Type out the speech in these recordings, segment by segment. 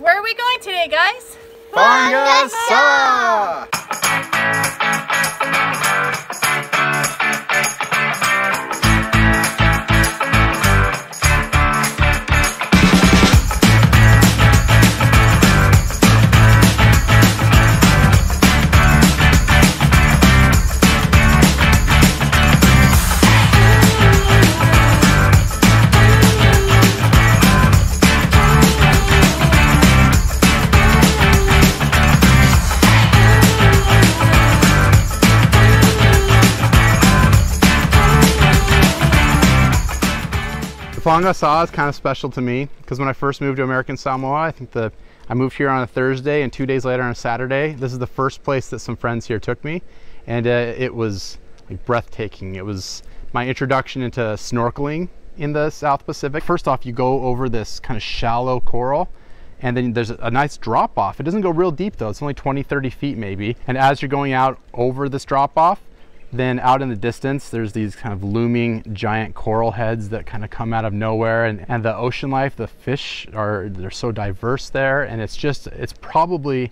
Where are we going today, guys? Fagasa! Tafanga Saw is kind of special to me because when I first moved to American Samoa, I think the I moved here on a Thursday and two days later on a Saturday. This is the first place that some friends here took me, and uh, it was like breathtaking. It was my introduction into snorkeling in the South Pacific. First off, you go over this kind of shallow coral and then there's a nice drop off. It doesn't go real deep though, it's only 20, 30 feet maybe. And as you're going out over this drop off, then out in the distance, there's these kind of looming giant coral heads that kind of come out of nowhere. And, and the ocean life, the fish are, they're so diverse there. And it's just, it's probably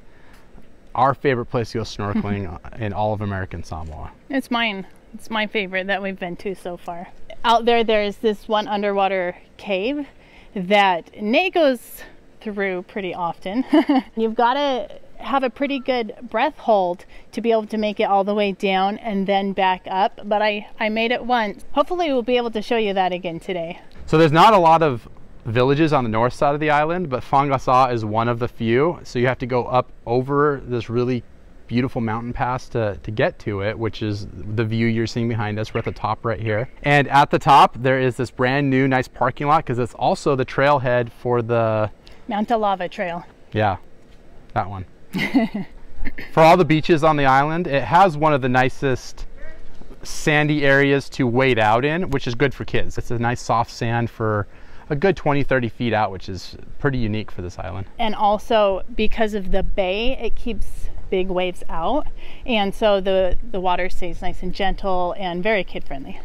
our favorite place to go snorkeling in all of American Samoa. It's mine. It's my favorite that we've been to so far. Out there, there's this one underwater cave that Nate goes through pretty often. You've got to have a pretty good breath hold to be able to make it all the way down and then back up. But I, I made it once. Hopefully we'll be able to show you that again today. So there's not a lot of villages on the north side of the island, but Fagasa is one of the few. So you have to go up over this really beautiful mountain pass to, to get to it, which is the view you're seeing behind us. We're at the top right here. And at the top, there is this brand new nice parking lot because it's also the trailhead for the... Mount Alava Trail. Yeah, that one. For all the beaches on the island, it has one of the nicest sandy areas to wade out in, which is good for kids. It's a nice soft sand for a good 20, 30 feet out, which is pretty unique for this island. And also because of the bay, it keeps big waves out. And so the, the water stays nice and gentle and very kid friendly.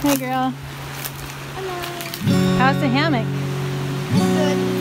Hey girl. Hello. How's the hammock? Good.